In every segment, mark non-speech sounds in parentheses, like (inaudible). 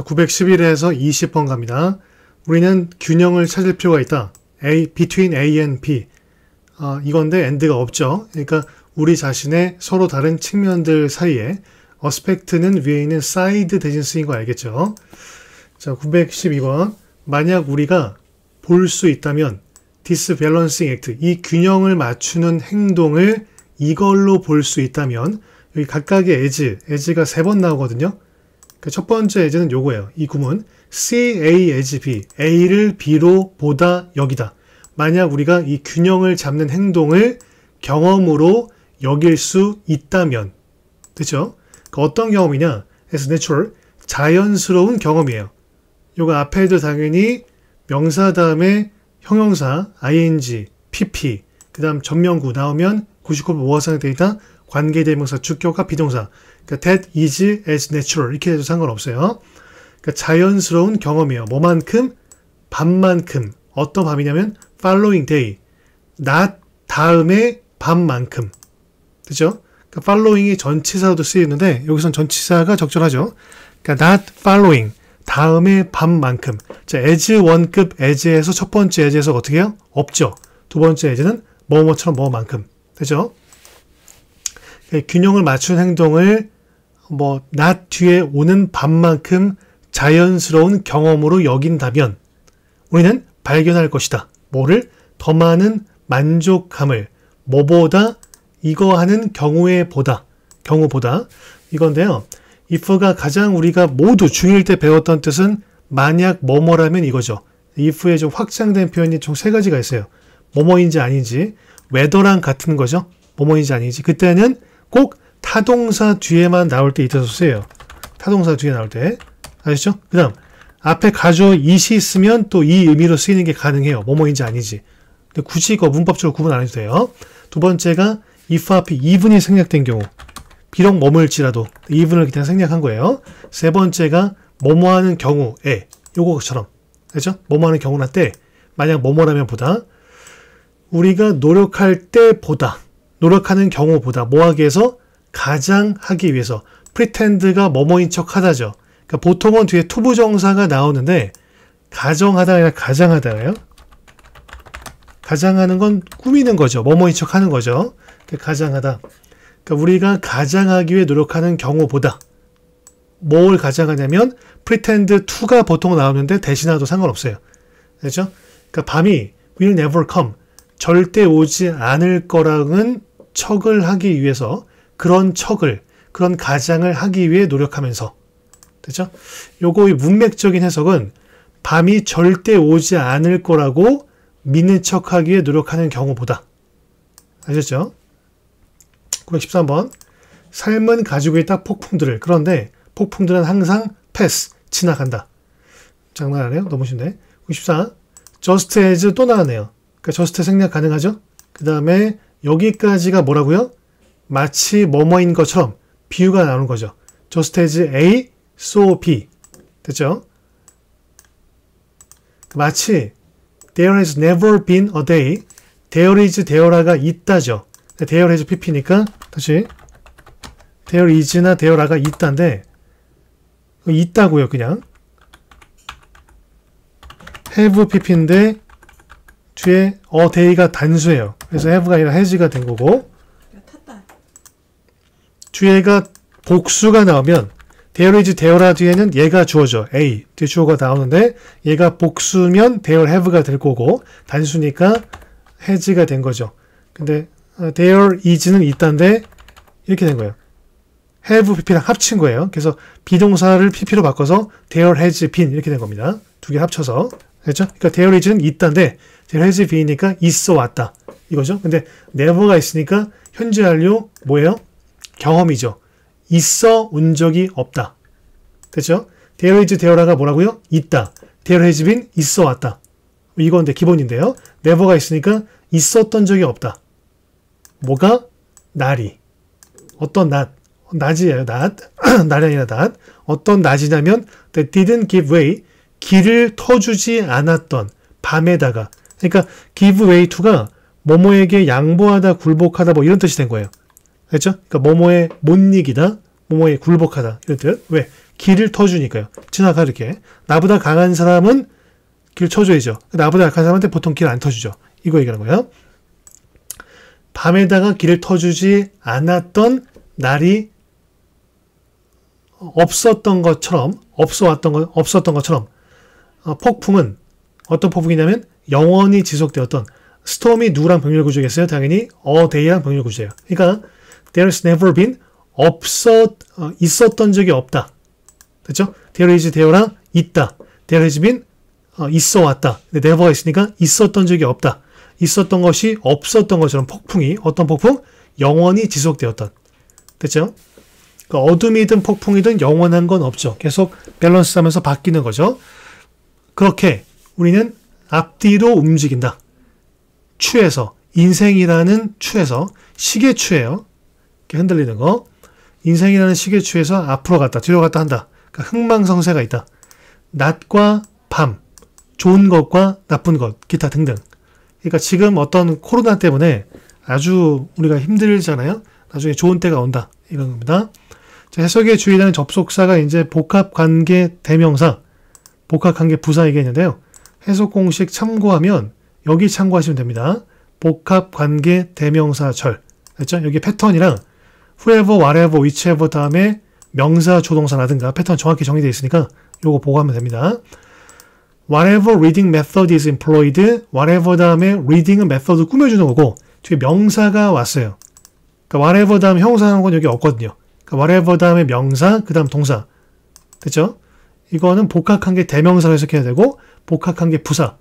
자, 911에서 20번 갑니다. 우리는 균형을 찾을 필요가 있다. A, between A and B. 아, 이건데 and가 없죠. 그러니까 우리 자신의 서로 다른 측면들 사이에 aspect는 위에 있는 사이드 대신 쓰인 거 알겠죠? 자, 912번. 만약 우리가 볼 수 있다면 this balancing act 이 균형을 맞추는 행동을 이걸로 볼 수 있다면 여기 각각의 as, as가 세 번 나오거든요. 그러니까 첫 번째 as는 요거예요. 이 구문 see A as B, A를 B로 보다 여기다. 만약 우리가 이 균형을 잡는 행동을 경험으로 여길 수 있다면 그렇죠? 그러니까 어떤 경험이냐? as natural 자연스러운 경험이에요. 요거 앞에도 당연히 명사 다음에 형용사 ing, pp 그 다음 전명구 나오면 99% 모아상 되어 있다 관계대명사 주격과 비동사 그러니까 that is as natural 이렇게 해도 상관없어요. 그러니까 자연스러운 경험이에요. 뭐만큼? 밤만큼 어떤 밤이냐면 following day 낮 다음에 밤만큼 그죠? 그러니까 following이 전치사로도 쓰이는데 여기선 전치사가 적절하죠. 그러니까 not following 다음에 밤만큼 자 as 원급 as에서 첫 번째 as에서 어떻게 해요? 없죠. 두 번째 as는 뭐뭐처럼 뭐만큼 되죠? 그러니까 균형을 맞춘 행동을 뭐 not 뒤에 오는 밤만큼 자연스러운 경험으로 여긴다면 우리는 발견할 것이다. 뭐를? 더 많은 만족감을 뭐보다 이거 하는 경우에 보다 경우보다 이건데요. if가 가장 우리가 모두 중1 때 배웠던 뜻은 만약 뭐뭐라면 이거죠. if의 좀 확장된 표현이 총 세 가지가 있어요. 뭐뭐인지 아닌지 whether랑 같은 거죠. 뭐뭐인지 아닌지 그때는 꼭 타동사 뒤에만 나올 때 이때서 쓰여요. 타동사 뒤에 나올 때 아시죠? 그 다음 앞에 가조 it이 있으면 또 이 의미로 쓰이는 게 가능해요. 뭐뭐인지 아니지. 근데 굳이 이거 문법적으로 구분 안 해도 돼요. 두 번째가 if 앞에 even이 생략된 경우 비록 머물지라도 even을 그냥 생략한 거예요. 세 번째가 뭐뭐 하는 경우에 요거처럼 그죠? 뭐뭐 하는 경우나 때 만약 뭐뭐라면 보다 우리가 노력할 때보다 노력하는 경우보다 뭐하기 위해서 가장 하기 위해서 pretend가 뭐뭐인 척 하다죠. 그러니까 보통은 뒤에 투부정사가 나오는데 가정하다 아니라 가장하다예요. 가장하는 건 꾸미는 거죠. 뭐뭐인 척 하는 거죠. 가장하다. 그러니까 우리가 가장하기 위해 노력하는 경우보다 뭘 가장하냐면 pretend to가 보통 나오는데 대신하도 상관없어요. 그렇죠? 그러니까 밤이 will never come 절대 오지 않을 거라는 척을 하기 위해서 그런 척을 그런 가장을 하기 위해 노력하면서 되죠? 요거의 문맥적인 해석은 밤이 절대 오지 않을 거라고 믿는 척하기 위해 노력하는 경우보다 아셨죠? 913번 삶은 가지고 있다 폭풍들을 그런데 폭풍들은 항상 패스 지나간다 장난 아니에요? 너무 쉽네 94 just as 또 나왔네요 그러니까 just 생략 가능하죠? 그 다음에 여기까지가 뭐라고요? 마치 뭐뭐인 것처럼 비유가 나오는 거죠 just as A, so B 됐죠? 마치 there has never been a day there is there가 있다죠 there has pp니까 다시 there is나 there가 있다인데 있다고요 그냥 have pp인데 뒤에 a day가 단수예요 그래서 have가 아니라 has가 된 거고 뒤에가 복수가 나오면 there is there라 뒤에는 얘가 주어져 a 뒤에 주어가 나오는데 얘가 복수면 there have가 될 거고 단수니까 has가 된 거죠 근데 there is는 있다인데 이렇게 된 거예요. have pp랑 합친 거예요. 그래서 비동사를 pp로 바꿔서 there has been 이렇게 된 겁니다. 두 개 합쳐서 그렇죠? 그러니까 there is는 있다인데 there has been이니까 있어 왔다 이거죠. 근데 never가 있으니까 현재 완료 뭐예요? 경험이죠. 있어 온 적이 없다. 됐죠? there is there가 뭐라고요? 있다. there 있어 왔다. 이건데 기본인데요. never가 있으니까 있었던 적이 없다. 뭐가? 날이. 어떤 낮. 낮이에요, 낮. (clears throat) 날이 아니라 낮. 어떤 낮이냐면 that didn't give way. 길을 터주지 않았던 밤에다가. 그러니까 give way to가 뭐뭐에게 양보하다, 굴복하다 뭐 이런 뜻이 된 거예요. 그렇죠? 그러니까 뭐뭐에 못 이기다, 뭐뭐에 굴복하다 이런 뜻. 왜? 길을 터주니까요. 지나가 이렇게. 나보다 강한 사람은 길 쳐줘야죠. 나보다 약한 사람한테 보통 길 안 터주죠. 이거 얘기하는 거예요. 밤에다가 길을 터주지 않았던 날이 없었던 것처럼 없어 왔던 것 없었던 것처럼 어, 폭풍은 어떤 폭풍이냐면 영원히 지속되었던 스톰이 누구랑 병렬 구조겠어요? 당연히 어데이랑 병렬 구조예요. 그러니까 there's never been 없었 어, 있었던 적이 없다. 됐죠? there is there랑 있다. there has been 어, 있어 왔다. 근데 never가 있으니까 있었던 적이 없다. 있었던 것이 없었던 것처럼 폭풍이 어떤 폭풍? 영원히 지속되었던. 됐죠? 그러니까 어둠이든 폭풍이든 영원한 건 없죠. 계속 밸런스 하면서 바뀌는 거죠. 그렇게 우리는 앞뒤로 움직인다. 추에서 인생이라는 추에서 시계 추예요. 이렇게 흔들리는 거. 인생이라는 시계 추에서 앞으로 갔다 뒤로 갔다 한다. 그러니까 흥망성쇠가 있다. 낮과 밤, 좋은 것과 나쁜 것, 기타 등등. 그러니까 지금 어떤 코로나 때문에 아주 우리가 힘들잖아요. 나중에 좋은 때가 온다. 이런 겁니다. 자, 해석에 주의하는 접속사가 이제 복합관계 대명사, 복합관계 부사 얘기했는데요. 해석 공식 참고하면 여기 참고하시면 됩니다. 복합관계 대명사절. 그죠 여기 패턴이랑 whoever, whatever, whichever 다음에 명사, 조동사라든가 패턴 정확히 정의되어 있으니까 요거 보고 하면 됩니다. whatever reading method is employed, whatever 다음에 reading은 method을 꾸며주는 거고 뒤에 명사가 왔어요. 그러니까 whatever 다음 형사하는 건 여기 없거든요. 그러니까 whatever 다음에 명사, 그 다음 동사. 됐죠? 이거는 복합관계 대명사로 해석해야 되고 복합관계 부사.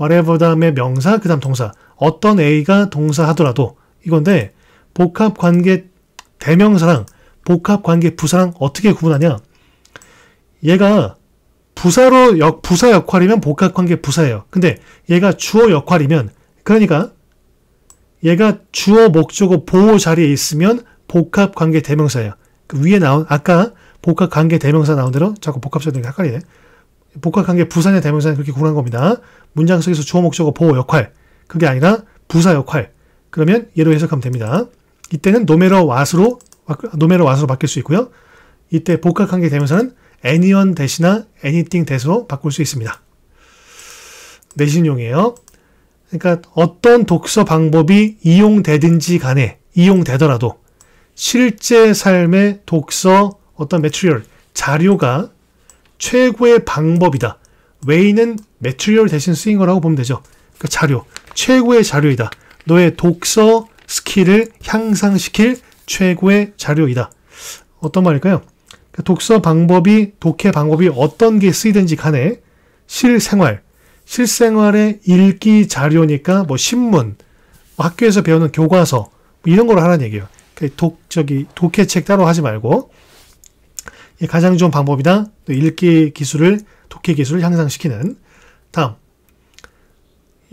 whatever 다음에 명사, 그 다음 동사. 어떤 A가 동사 하더라도 이건데 복합 관계 대명사랑 복합관계 부사랑 어떻게 구분하냐? 얘가 부사로 역, 부사 역할이면 복합관계 부사예요. 근데 얘가 주어 역할이면 그러니까 얘가 주어 목적어 보어 자리에 있으면 복합관계 대명사예요. 그 위에 나온 아까 복합관계 대명사 나온 대로 자꾸 복합사들이 헷갈리네. 복합관계 부사냐 대명사는 그렇게 구분한 겁니다. 문장 속에서 주어 목적어 보어 역할 그게 아니라 부사 역할 그러면 얘로 해석하면 됩니다. 이때는 노메러 왓으로 노메러 왓으로 바뀔 수 있고요. 이때 복합관계 대명사는 anyone that이나 anything that으로 바꿀 수 있습니다. 내신용이에요. 그러니까 어떤 독서 방법이 이용되든지 간에 이용되더라도 실제 삶의 독서 어떤 material 자료가 최고의 방법이다. way는 material 대신 쓰인 거라고 보면 되죠. 그러니까 자료, 최고의 자료이다. 너의 독서 skill을 향상시킬 최고의 자료이다. 어떤 말일까요? 그러니까 독서 방법이 독해 방법이 어떤 게 쓰이든지 간에 실생활 실생활의 읽기 자료니까 뭐 신문 뭐 학교에서 배우는 교과서 뭐 이런 걸 하라는 얘기예요. 그러니까 독 저기 독해책 따로 하지 말고 가장 좋은 방법이다. 읽기 기술을 독해 기술을 향상시키는 다음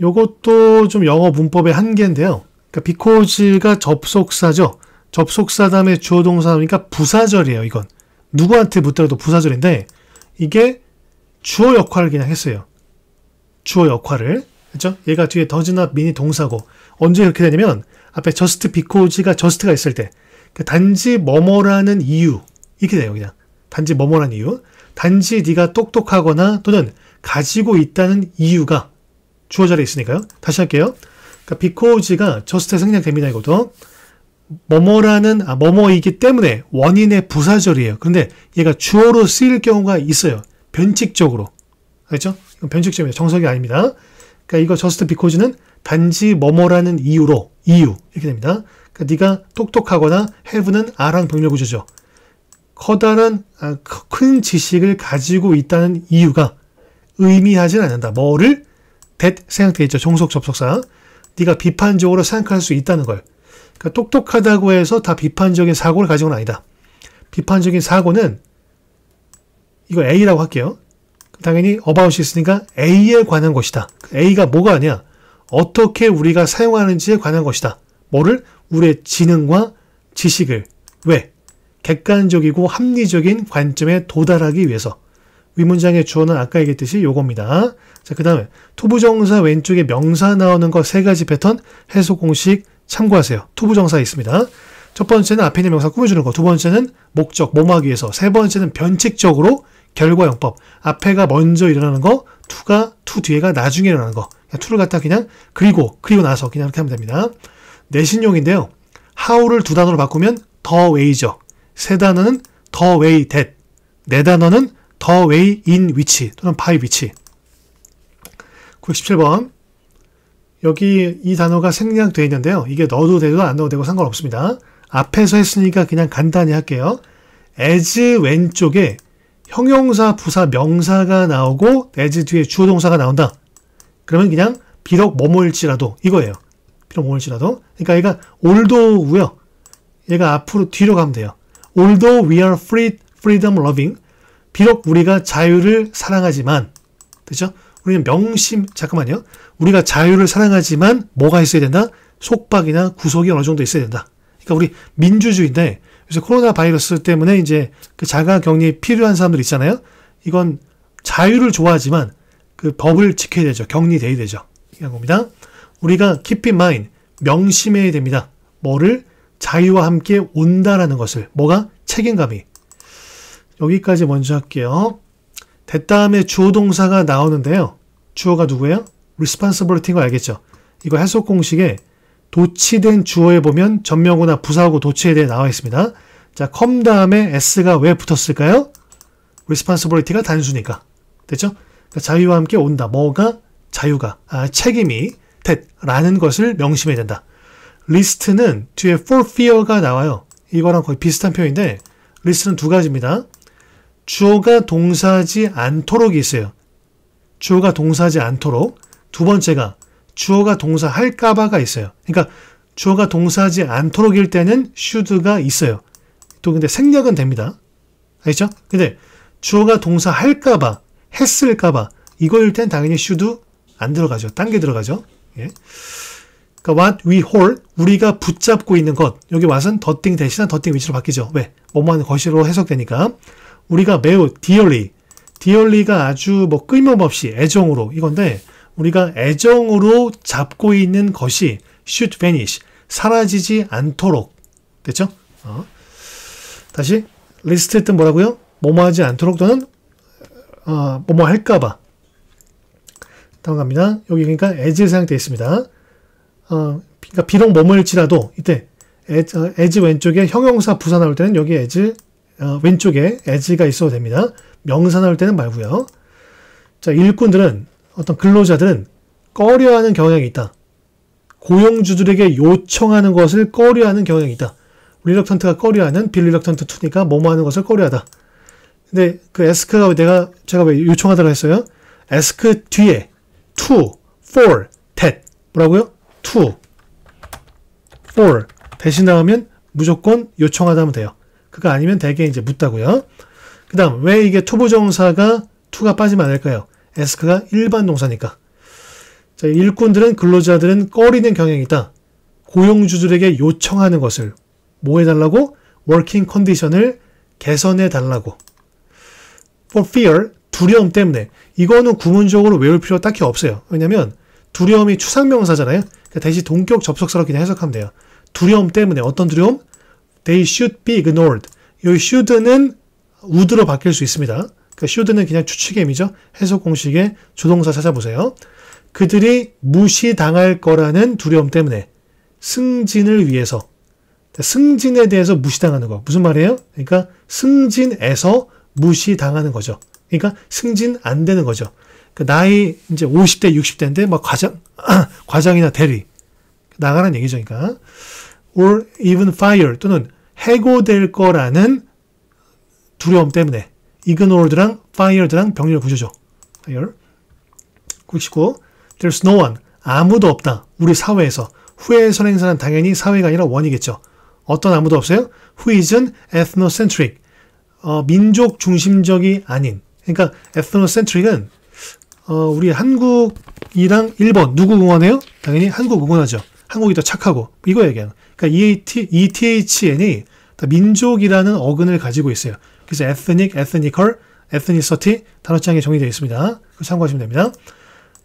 요것도 좀 영어 문법의 한계인데요. 그러니까 because가 접속사죠. 접속사 다음에 주어 동사니까 부사절이에요. 이건 누구한테 묻더라도 부사절인데 이게 주어 역할을 그냥 했어요. 주어 역할을. 그죠? 얘가 뒤에 더즈나 미니 동사고 언제 그렇게 되냐면 앞에 just because가 just가 있을 때그 단지 뭐뭐라는 이유 이렇게 돼요. 그냥 단지 뭐뭐라는 이유 단지 네가 똑똑하거나 또는 가지고 있다는 이유가 주어 자리에 있으니까요. 다시 할게요. 그러니까 because가 just에서 그냥 됩니다. 이것도 뭐뭐라는 아, 뭐뭐이기 때문에 원인의 부사절이에요. 그런데 얘가 주어로 쓰일 경우가 있어요. 변칙적으로. 알죠? 이건 변칙적입니다. 정석이 아닙니다. 그러니까 이거 just because는 단지 뭐뭐라는 이유로 이유 이렇게 됩니다. 그러니까 네가 똑똑하거나 have는 아랑 병렬 구조죠. 커다란 아, 큰 지식을 가지고 있다는 이유가 의미하진 않는다. 뭐를 that 생각되어 있죠. 종속 접속사. 네가 비판적으로 생각할 수 있다는 걸. 그러니까 똑똑하다고 해서 다 비판적인 사고를 가지고는 아니다. 비판적인 사고는 이거 A라고 할게요. 당연히 about이 있으니까 A에 관한 것이다. A가 뭐가 아니야? 어떻게 우리가 사용하는지에 관한 것이다. 뭐를? 우리의 지능과 지식을. 왜? 객관적이고 합리적인 관점에 도달하기 위해서. 위문장의 주어는 아까 얘기했듯이 요겁니다. 자, 그 다음에 투부정사 왼쪽에 명사 나오는 거 세 가지 패턴 해석 공식 참고하세요. 투부정사 있습니다. 첫 번째는 앞에 있는 명사 꾸며주는 거. 두 번째는 목적, 뭐뭐하기 위해서. 세 번째는 변칙적으로 결과용법. 앞에가 먼저 일어나는 거, to가, to 뒤에가 나중에 일어나는 거. 그냥 to를 갖다 그냥 그리고, 그리고 나서 그냥 이렇게 하면 됩니다. 내신용인데요. how를 두 단어로 바꾸면 the way죠. 세 단어는 the way that. 네 단어는 더 way in which 또는 by which. 97번. 여기 이 단어가 생략되어 있는데요. 이게 넣어도 되고 안 넣어도 되고 상관없습니다. 앞에서 했으니까 그냥 간단히 할게요. as 왼쪽에 형용사, 부사, 명사가 나오고 as 뒤에 주어 동사가 나온다. 그러면 그냥 비록 뭐뭐일지라도 이거예요. 비록 뭐뭐일지라도. 그러니까 얘가 although고요. 얘가 앞으로 뒤로 가면 돼요. although we are free, freedom loving 비록 우리가 자유를 사랑하지만 그죠? 우리는 명심 잠깐만요. 우리가 자유를 사랑하지만 뭐가 있어야 된다? 속박이나 구속이 어느 정도 있어야 된다. 그러니까 우리 민주주의인데 그래서 코로나 바이러스 때문에 이제 그 자가 격리 필요한 사람들 있잖아요. 이건 자유를 좋아하지만 그 법을 지켜야 되죠. 격리돼야 되죠. 이런 겁니다. 우리가 keep in mind 명심해야 됩니다. 뭐를 자유와 함께 온다라는 것을 뭐가 책임감이 여기까지 먼저 할게요. 됐다음에 주어 동사가 나오는데요. 주어가 누구예요? responsibility인 거 알겠죠? 이거 해석 공식에 도치된 주어에 보면 전명구나 부사하고 도치에 대해 나와 있습니다. 자, com 다음에 s가 왜 붙었을까요? responsibility가 단수니까. 됐죠? 그러니까 자유와 함께 온다. 뭐가? 자유가. 아, 책임이 that 라는 것을 명심해야 된다. lest는 뒤에 for fear가 나와요. 이거랑 거의 비슷한 표현인데 lest는 두 가지입니다. 주어가 동사지 않도록이 있어요. 주어가 동사지 않도록. 두 번째가 주어가 동사 할까봐가 있어요. 그러니까 주어가 동사지 않도록일 때는 should가 있어요. 또 근데 생략은 됩니다. 알죠? 근데 주어가 동사 할까봐, 했을까봐 이거일 땐 당연히 should 안 들어가죠. 딴 게 들어가죠. 예. 그러니까 what we hold 우리가 붙잡고 있는 것 여기 와서는 the thing 대신에 the thing which로 바뀌죠. 왜? 뭐뭐하는 것이로 해석되니까 우리가 매우 dearly dearly가 아주 뭐 끊임없이 애정으로 이건데 우리가 애정으로 잡고 있는 것이 should vanish 사라지지 않도록 됐죠? 어. 다시 리스트 뜻 뭐라고요? 뭐뭐 하지 않도록 또는 어, 뭐뭐 할까봐 다음 갑니다. 여기 그러니까 as 사용되어 있습니다. 어, 그러니까 비록 뭐뭐일지라도 이때 as, 어, as 왼쪽에 형용사 부사 나올 때는 여기 as 어, 왼쪽에 as가 있어도 됩니다. 명사 나올 때는 말고요. 자 일꾼들은 어떤 근로자들은 꺼려하는 경향이 있다. 고용주들에게 요청하는 것을 꺼려하는 경향이 있다. 리럭턴트가 꺼려하는 빌리럭턴트 투니까 뭐뭐 하는 것을 꺼려하다. 근데 그 에스크가 내가 제가 왜 요청하다고 했어요? 에스크 뒤에 to, for, that 뭐라고요? to, for 대신 나오면 무조건 요청하다 하면 돼요. 그거 아니면 대개 이제 묻다고요. 그 다음 왜 이게 투부정사가 to가 빠지면 안 될까요? 에스크가 일반 동사니까. 자, 일꾼들은 근로자들은 꺼리는 경향이 있다. 고용주들에게 요청하는 것을 뭐 해달라고? working condition을 개선해 달라고. for fear, 두려움 때문에. 이거는 구문적으로 외울 필요 딱히 없어요. 왜냐면 두려움이 추상명사잖아요. 그러니까 대신 동격 접속사로 그냥 해석하면 돼요. 두려움 때문에 어떤 두려움? They should be ignored. 이 should는 would로 바뀔 수 있습니다. 그러니까 should는 그냥 추측임이죠. 해석 공식의 조동사 찾아보세요. 그들이 무시당할 거라는 두려움 때문에 승진을 위해서 승진에 대해서 무시당하는 거 무슨 말이에요? 그러니까 승진에서 무시당하는 거죠. 그러니까 승진 안 되는 거죠. 그 나이 이제 50대 60대인데 막 과장 (clears throat) 과장이나 대리 나가는 얘기죠. 그러니까 or even fire 또는 해고될 거라는 두려움 때문에 ignored랑 fired랑 병렬 구조죠. fire 99 There's no one. 아무도 없다. 우리 사회에서. 후의 선행사는 당연히 사회가 아니라 원이겠죠. 어떤 아무도 없어요? Who isn't ethnocentric. 어, 민족 중심적이 아닌. 그러니까 ethnocentric은 어, 우리 한국이랑 일본 누구 응원해요? 당연히 한국 응원하죠. 한국이 더 착하고 이거 얘기하는. 그러니까 ETHN이 민족이라는 어근을 가지고 있어요. 그래서 ethnic, ethnical, ethnicity 단어장에 정의되어 있습니다. 참고하시면 됩니다.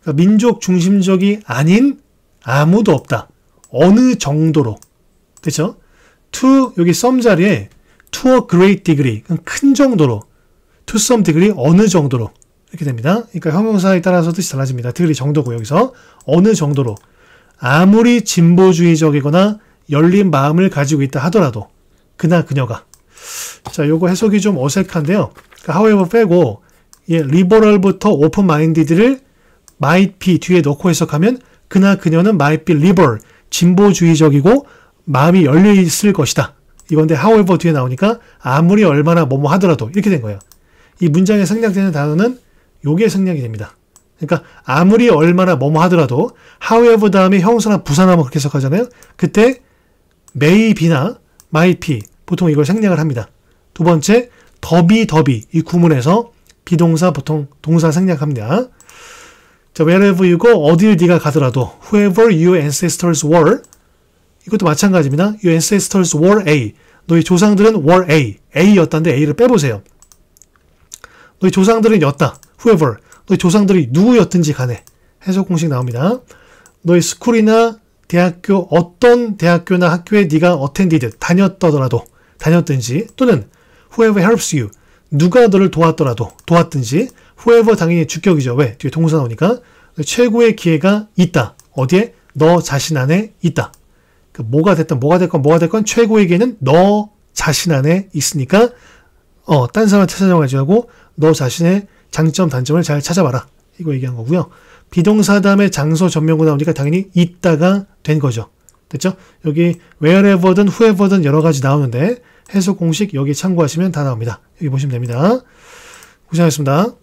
그러니까 민족 중심적이 아닌 아무도 없다. 어느 정도로. 그렇죠? to 여기 some 자리에 to a great degree 큰 정도로 to some degree 어느 정도로 이렇게 됩니다. 그러니까 형용사에 따라서 뜻이 달라집니다. degree 정도고 여기서 어느 정도로 아무리 진보주의적이거나 열린 마음을 가지고 있다 하더라도 그나 그녀가 자 요거 해석이 좀 어색한데요. 그러니까 however 빼고 예, liberal부터 open minded를 might be 뒤에 넣고 해석하면 그나 그녀는 might be liberal 진보주의적이고 마음이 열려 있을 것이다. 이건데 however 뒤에 나오니까 아무리 얼마나 뭐뭐 하더라도 이렇게 된 거예요. 이 문장에 생략되는 단어는 요게 생략이 됩니다. 그러니까 아무리 얼마나 뭐뭐 하더라도 however 다음에 형사나 부사나면 그렇게 해석하잖아요. 그때 may be나 might be 보통 이걸 생략을 합니다. 두 번째 더비 더비 이 구문에서 비동사 보통 동사 생략합니다. 자, wherever you go 어딜 네가 가더라도 whoever your ancestors were 이것도 마찬가지입니다. Your ancestors were A. 너희 조상들은 were A. A였다는데 A를 빼보세요. 너희 조상들은 였다. whoever. 너희 조상들이 누구였든지 간에 해석 공식 나옵니다. 너희 스쿨이나 대학교 어떤 대학교나 학교에 네가 attended 다녔더라도 다녔든지 또는 whoever helps you 누가 너를 도왔더라도 도왔든지 whoever 당연히 주격이죠. 왜? 뒤에 동사 나오니까 최고의 기회가 있다. 어디에? 너 자신 안에 있다. 그 뭐가 됐든 뭐가 됐건 뭐가 됐건 최고의 기회는 너 자신 안에 있으니까 어, 딴 사람한테 찾아가지 하고 너 자신의 장점 단점을 잘 찾아봐라. 이거 얘기한 거고요. 비동사 다음에 장소 전명구 나오니까 당연히 있다가 된 거죠. 됐죠? 여기 wherever든 whoever든 여러 가지 나오는데 해석 공식 여기 참고하시면 다 나옵니다. 여기 보시면 됩니다. 고생하셨습니다.